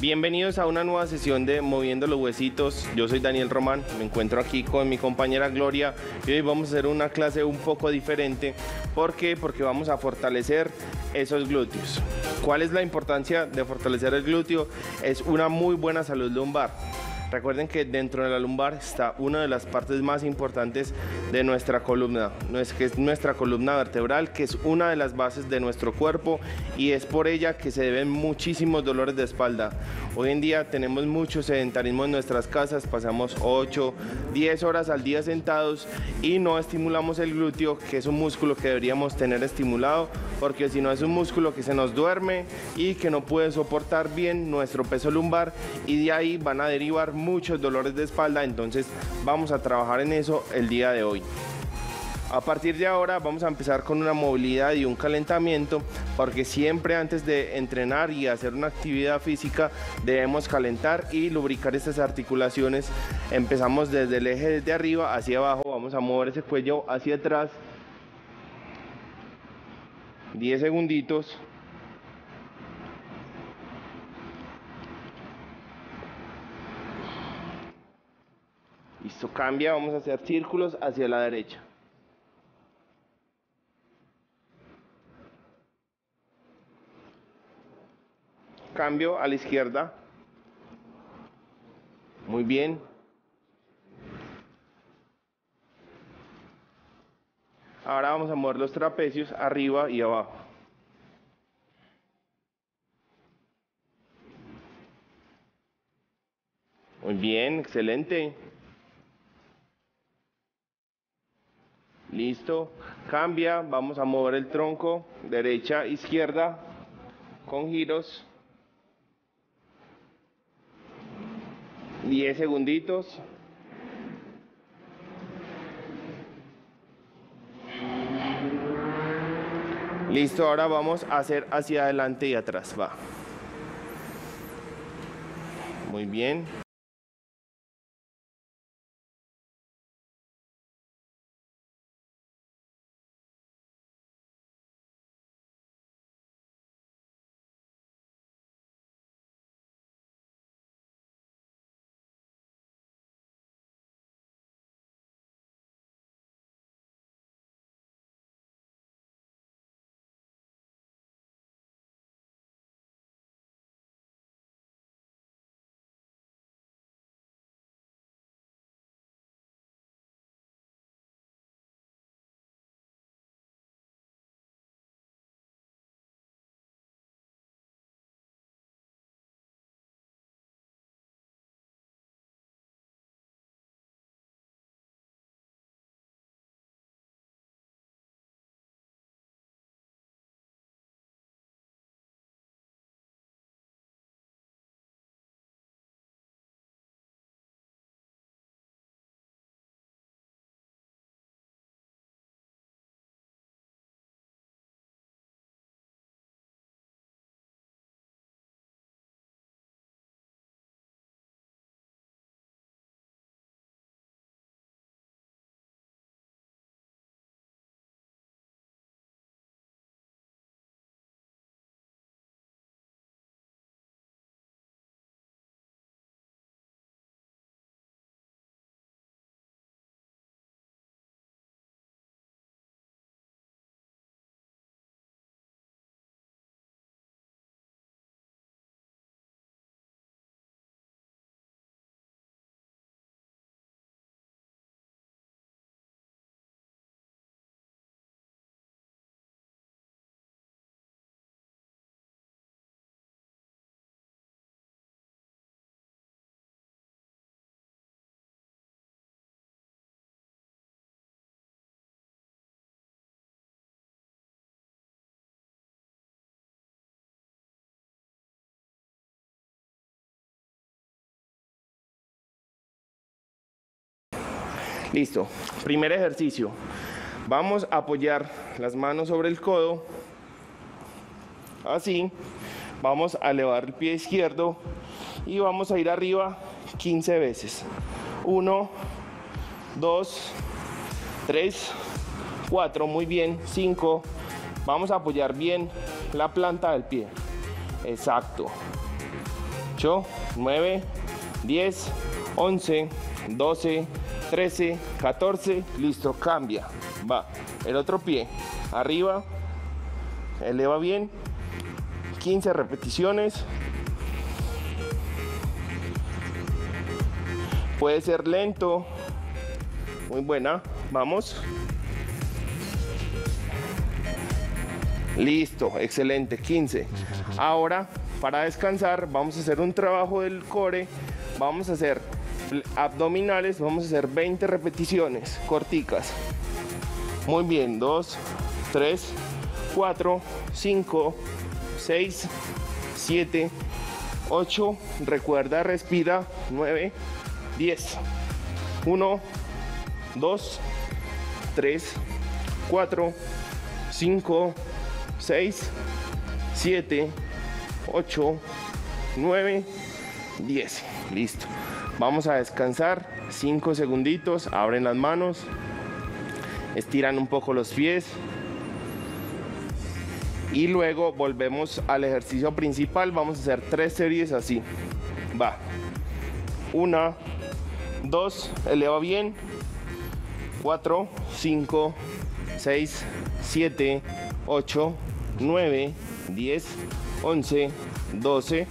Bienvenidos a una nueva sesión de Moviendo los Huesitos. Yo soy Daniel Román, me encuentro aquí con mi compañera Gloria y hoy vamos a hacer una clase un poco diferente. ¿Por qué? Porque vamos a fortalecer esos glúteos. ¿Cuál es la importancia de fortalecer el glúteo? Es una muy buena salud lumbar. Recuerden que dentro de la lumbar está una de las partes más importantes de nuestra columna, que es nuestra columna vertebral, que es una de las bases de nuestro cuerpo y es por ella que se deben muchísimos dolores de espalda. Hoy en día tenemos mucho sedentarismo en nuestras casas, pasamos 8, 10 horas al día sentados y no estimulamos el glúteo, que es un músculo que deberíamos tener estimulado, porque si no es un músculo que se nos duerme y que no puede soportar bien nuestro peso lumbar y de ahí van a derivar muchos dolores de espalda, entonces vamos a trabajar en eso el día de hoy. A partir de ahora vamos a empezar con una movilidad y un calentamiento porque siempre antes de entrenar y hacer una actividad física debemos calentar y lubricar estas articulaciones. Empezamos desde el eje de arriba hacia abajo, vamos a mover ese cuello hacia atrás. 10 segunditos. Listo, cambia, vamos a hacer círculos hacia la derecha. Cambio a la izquierda. Muy bien. Ahora vamos a mover los trapecios arriba y abajo. Muy bien, excelente. Listo. Cambia. Vamos a mover el tronco derecha, izquierda con giros. 10 segunditos. Listo, ahora vamos a hacer hacia adelante y atrás. Va. Muy bien. Listo. Primer ejercicio. Vamos a apoyar las manos sobre el codo. Así. Vamos a elevar el pie izquierdo y vamos a ir arriba 15 veces. 1, 2, 3, 4, muy bien. 5, Vamos a apoyar bien la planta del pie. Exacto. 8, 9, 10, 11, 12, 13, 14. Listo, cambia. Va. El otro pie. Arriba. Eleva bien. 15 repeticiones. Puede ser lento. Muy buena. Vamos. Listo, excelente, 15. Ahora, para descansar, vamos a hacer un trabajo del core. Vamos a hacer abdominales, vamos a hacer 20 repeticiones corticas. Muy bien, 2, 3, 4, 5, 6, 7, 8. Recuerda, respira. 9, 10. 1, 2, 3, 4, 5, 6, 7, 8, 9, 10. Listo. Vamos a descansar 5 segunditos. Abren las manos. Estiran un poco los pies. Y luego volvemos al ejercicio principal. Vamos a hacer tres series así. Va. Una, dos, eleva bien. 4, 5, 6, 7, 8, 9, 10, 11, 12,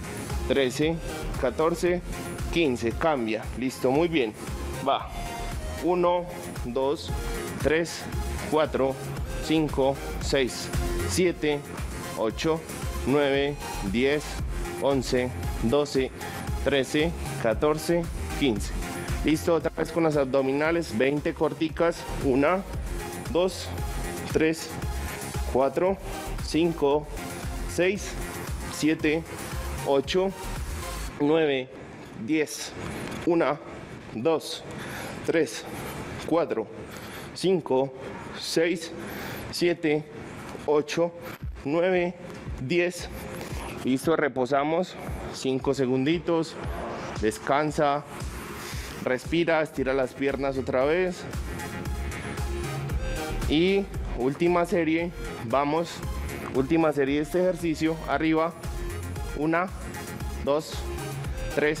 13, 14, 15. Cambia. Listo, muy bien. Va. 1, 2, 3, 4, 5, 6, 7, 8, 9, 10, 11, 12, 13, 14, 15. Listo, otra vez con las abdominales, 20 corticas. 1, 2, 3, 4, 5, 6, 7, 8, 9, 10. 1, 2, 3, 4, 5, 6, 7, 8, 9, 10. Listo, reposamos 5 segunditos. Descansa. Respira, estira las piernas otra vez. Y última serie, vamos, última serie de este ejercicio, arriba, una, dos, tres,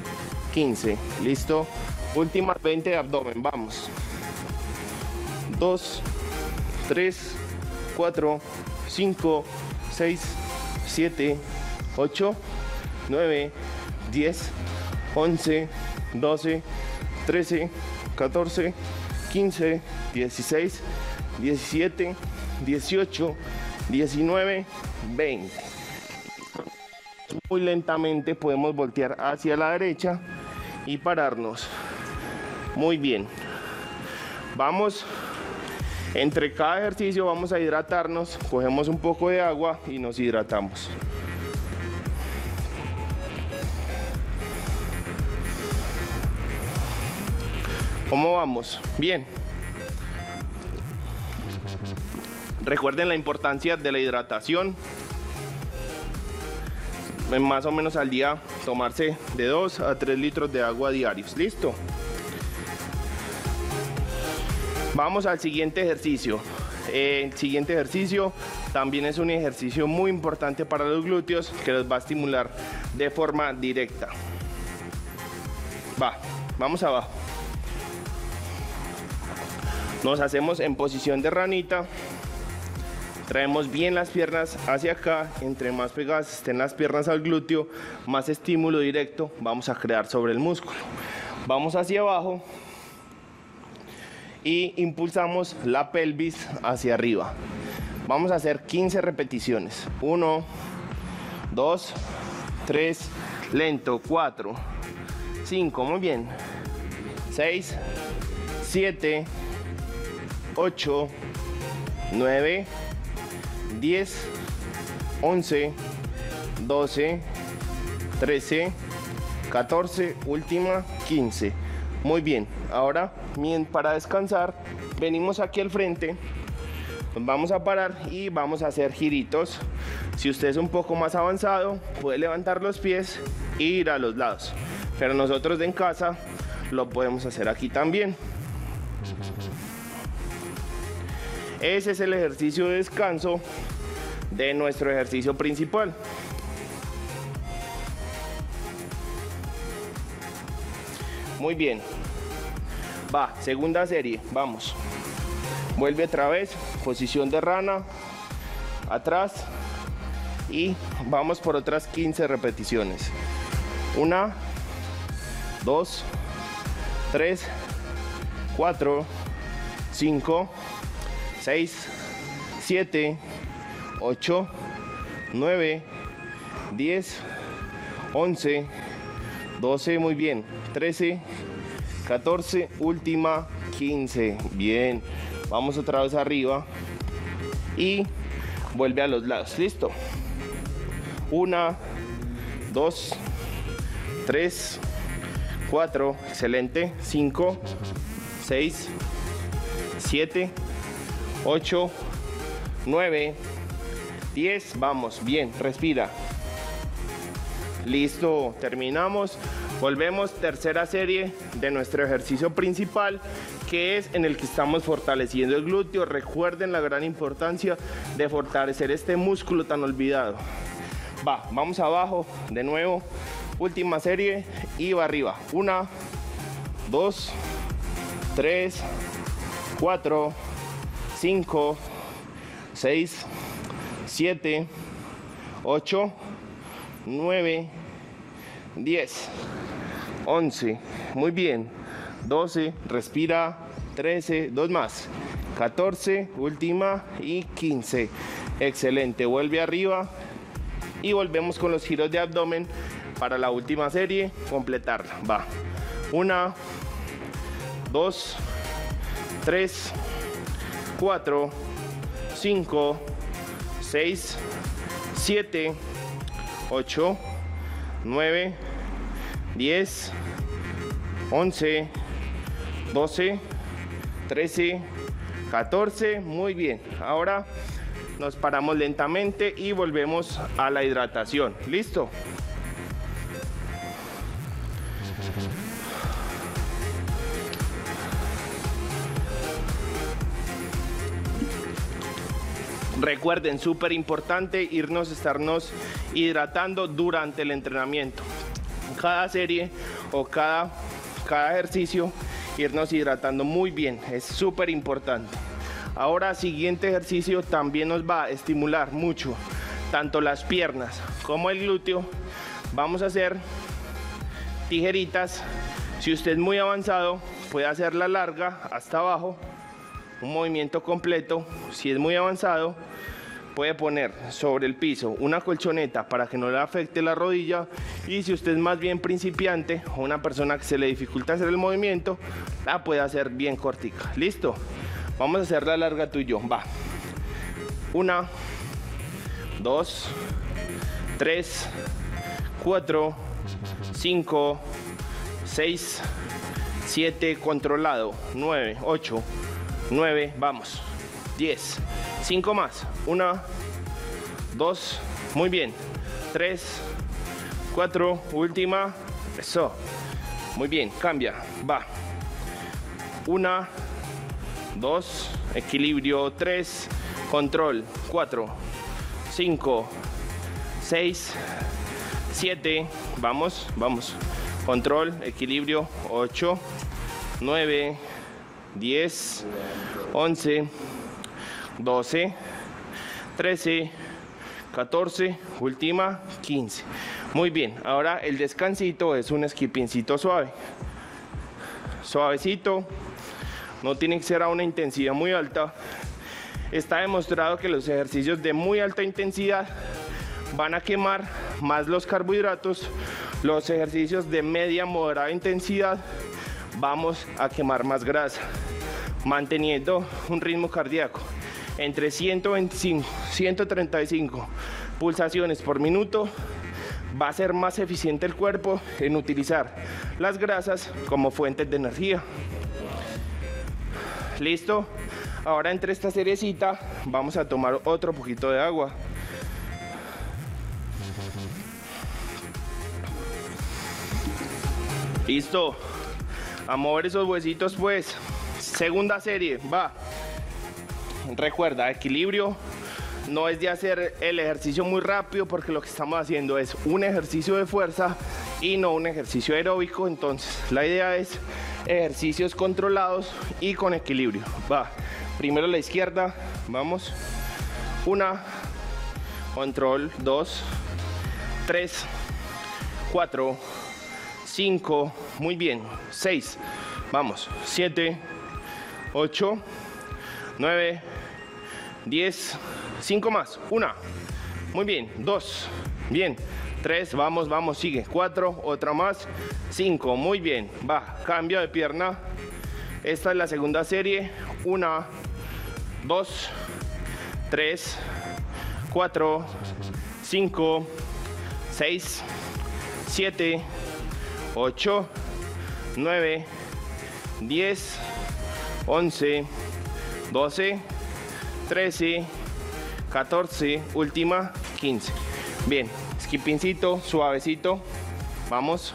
15. Listo. Últimas 20 de abdomen. Vamos. 2, 3, 4, 5, 6, 7, 8, 9, 10, 11, 12, 13, 14, 15, 16, 17, 18, 19, 20. Muy lentamente podemos voltear hacia la derecha y pararnos. Muy bien. Vamos, entre cada ejercicio vamos a hidratarnos, cogemos un poco de agua y nos hidratamos. ¿Cómo vamos? Bien. Recuerden la importancia de la hidratación. Más o menos al día tomarse de 2 a 3 litros de agua diarios. ¿Listo? Vamos al siguiente ejercicio. El siguiente ejercicio también es un ejercicio muy importante para los glúteos que los va a estimular de forma directa. Va, vamos abajo. Nos hacemos en posición de ranita Traemos bien las piernas hacia acá, entre más pegadas estén las piernas al glúteo, más estímulo directo vamos a crear sobre el músculo. Vamos hacia abajo y impulsamos la pelvis hacia arriba. Vamos a hacer 15 repeticiones. 1, 2, 3, lento, 4, 5, muy bien. 6, 7, 8, 9, 10, 11, 12, 13, 14, última 15. Muy bien, ahora para descansar venimos aquí al frente, nos vamos a parar y vamos a hacer giritos. Si usted es un poco más avanzado, puede levantar los pies e ir a los lados. Pero nosotros en casa lo podemos hacer aquí también. Ese es el ejercicio de descanso de nuestro ejercicio principal. Muy bien. Va, segunda serie, vamos. Vuelve otra vez, posición de rana, atrás y vamos por otras 15 repeticiones. Una, dos, tres, cuatro, cinco, seis, siete, ocho, nueve, diez, once, doce, muy bien, trece, catorce, última, quince, bien. Vamos otra vez arriba y vuelve a los lados, listo. Una, dos, tres, cuatro, excelente, cinco, seis, siete, ocho, nueve, diez, vamos, bien, respira. Listo, terminamos. Volvemos, tercera serie de nuestro ejercicio principal, que es en el que estamos fortaleciendo el glúteo. Recuerden la gran importancia de fortalecer este músculo tan olvidado. Va, vamos abajo, de nuevo. Última serie y va arriba. Una, dos, tres, cuatro, cinco, seis, siete, ocho, nueve, diez, once. Muy bien. 12, respira. 13, dos más. 14, última y 15. Excelente. Vuelve arriba y volvemos con los giros de abdomen para la última serie, completarla. Va. Una, dos, tres, cuatro, cinco, seis, siete, ocho, nueve, diez, once, doce, trece, catorce. Muy bien. Ahora nos paramos lentamente y volvemos a la hidratación. ¿Listo? Recuerden, súper importante irnos, estarnos hidratando durante el entrenamiento. Cada serie o cada, cada ejercicio, irnos hidratando muy bien, es súper importante. Ahora, siguiente ejercicio también nos va a estimular mucho, tanto las piernas como el glúteo. Vamos a hacer tijeritas. Si usted es muy avanzado, puede hacerla larga hasta abajo, un movimiento completo. Si es muy avanzado, puede poner sobre el piso una colchoneta para que no le afecte la rodilla y si usted es más bien principiante o una persona que se le dificulta hacer el movimiento, la puede hacer bien cortica. ¿Listo? Vamos a hacerla larga tú y yo. Va. Una, dos, tres, cuatro, cinco, seis, siete, controlado, nueve, ocho, nueve, vamos, diez, cinco más, una, dos, muy bien, tres, cuatro, última, eso, muy bien, cambia, va, una, dos, equilibrio, tres, control, cuatro, cinco, seis, siete, vamos, vamos, control, equilibrio, 8, 9, 10, 11, 12, 13, 14, última, 15. Muy bien, ahora el descansito es un skippingcito suave. Suavecito, no tiene que ser a una intensidad muy alta. Está demostrado que los ejercicios de muy alta intensidad van a quemar más los carbohidratos. Los ejercicios de media moderada intensidad vamos a quemar más grasa, manteniendo un ritmo cardíaco entre 125, 135, pulsaciones por minuto, va a ser más eficiente el cuerpo en utilizar las grasas como fuentes de energía. ¿Listo? Ahora entre esta seriecita vamos a tomar otro poquito de agua. Listo. A mover esos huesitos pues. Segunda serie, va. Recuerda, equilibrio. No es de hacer el ejercicio muy rápido porque lo que estamos haciendo es un ejercicio de fuerza y no un ejercicio aeróbico. Entonces, la idea es ejercicios controlados y con equilibrio. Va. Primero la izquierda. Vamos. Una. Control. Dos. Tres. Cuatro. Cinco. Muy bien. Seis. Vamos. Siete. Ocho. Nueve. Diez. Cinco más. Una. Muy bien. Dos. Bien. Tres. Vamos, vamos. Sigue. Cuatro. Otra más. Cinco. Muy bien. Va. Cambio de pierna. Esta es la segunda serie. Una. 2, 3, 4, 5, 6, 7, 8, 9, 10, 11, 12, 13, 14, última, 15. Bien, skippingcito, suavecito. Vamos.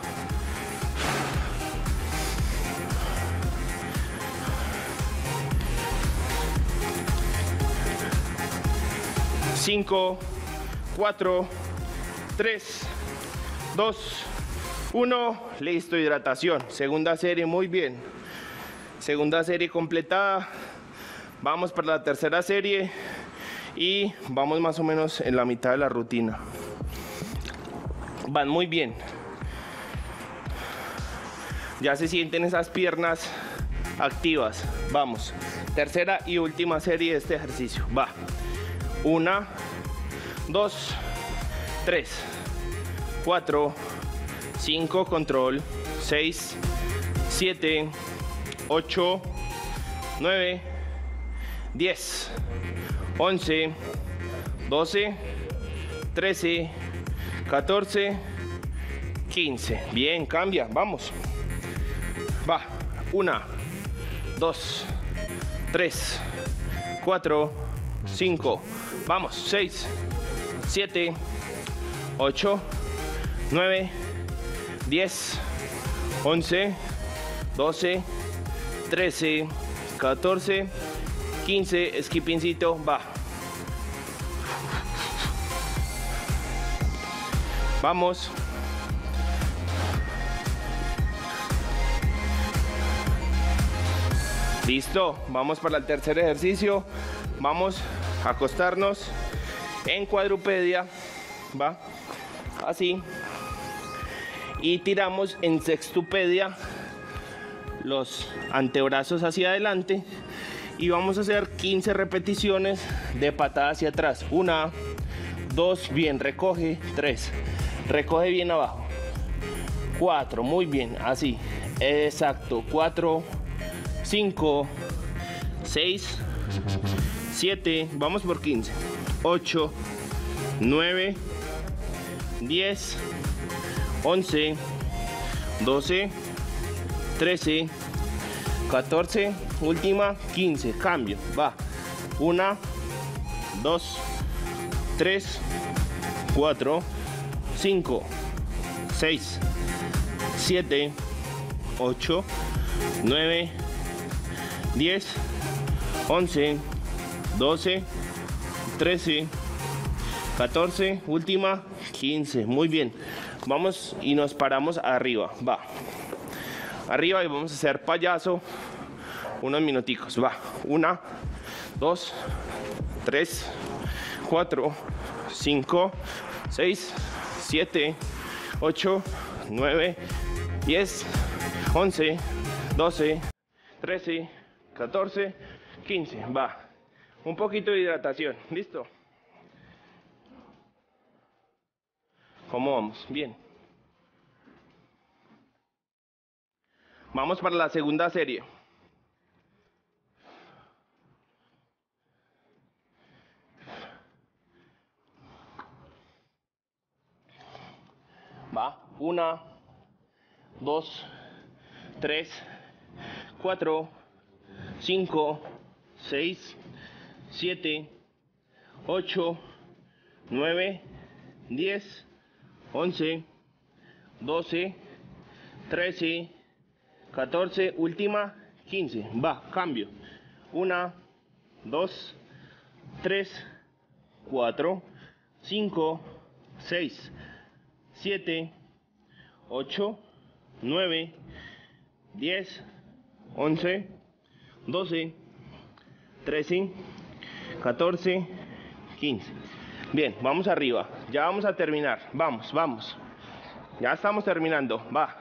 5, 4, 3, 2, 1. Listo, hidratación. Segunda serie, muy bien. Segunda serie completada. Vamos para la tercera serie y vamos más o menos en la mitad de la rutina. Van muy bien. Ya se sienten esas piernas activas. Vamos. Tercera y última serie de este ejercicio. Va. Una, dos, tres, cuatro, cinco, control, seis, siete, ocho, nueve, diez, once, doce, trece, catorce, quince. Bien, cambia, vamos. Va, una, dos, tres, cuatro, cinco. Vamos, 6, 7, 8, 9, 10, 11, 12, 13, 14, 15, skippingcito, va. Vamos. Listo, vamos para el tercer ejercicio. Vamos acostarnos en cuadrupedia, va, así, y tiramos en sextupedia los antebrazos hacia adelante y vamos a hacer 15 repeticiones de patada hacia atrás. Una, dos, bien, recoge, tres, recoge bien abajo, cuatro, muy bien, así, exacto, cuatro, cinco, seis, 7, vamos por 15, 8, 9, 10, 11, 12, 13, 14, última, 15, cambio, va, 1, 2, 3, 4, 5, 6, 7, 8, 9, 10, 11, 12, 13, 14, última, 15. Muy bien. Vamos y nos paramos arriba. Va. Arriba y vamos a hacer payaso unos minuticos. Va. Una, dos, tres, cuatro, cinco, seis, siete, ocho, nueve, diez, once, doce, trece, catorce, quince. Va un poquito de hidratación, ¿listo? ¿Cómo vamos? Bien. Vamos para la segunda serie. Va. Una, dos, tres, cuatro, cinco, seis, siete, ocho, nueve, diez, once, doce, trece, catorce, última, quince. Va, cambio. Una, dos, tres, cuatro, cinco, seis, siete, 8, 9, 10, 11, 12, 13, 14, 15. Bien, vamos arriba. Ya vamos a terminar. Vamos, vamos. Ya estamos terminando. Va.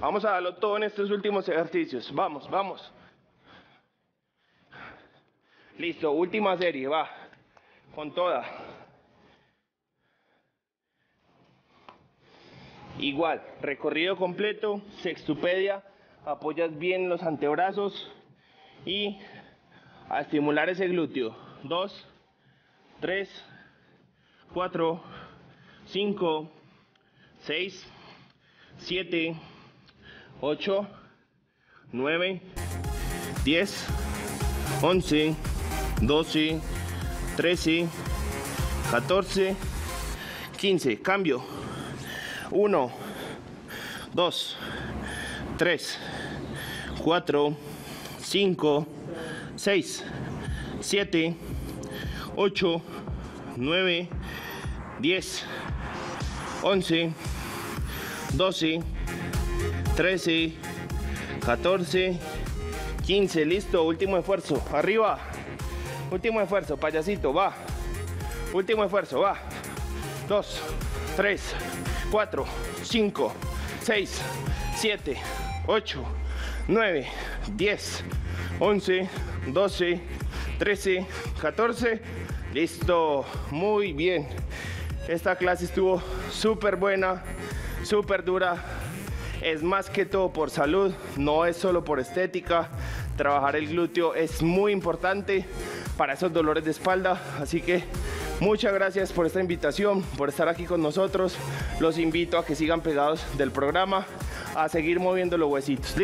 Vamos a darlo todo en estos últimos ejercicios. Vamos, vamos. Listo, última serie, va. Con toda. Igual, recorrido completo, sextupedia, apoyas bien los antebrazos y a estimular ese glúteo. Dos, tres, cuatro, cinco, seis, siete, 8, 9, 10, 11, 12, 13, 14, 15. Cambio. 1, 2, 3, 4, 5, 6, 7, 8, 9, 10, 11, 12, 13, 14, 15, listo, último esfuerzo, arriba, último esfuerzo, payasito, va, último esfuerzo, va, 2, 3, 4, 5, 6, 7, 8, 9, 10, 11, 12, 13, 14, listo, muy bien, esta clase estuvo súper buena, súper dura, es más que todo por salud, no es solo por estética. Trabajar el glúteo es muy importante para esos dolores de espalda, así que muchas gracias por esta invitación, por estar aquí con nosotros. Los invito a que sigan pegados del programa, a seguir moviendo los huesitos.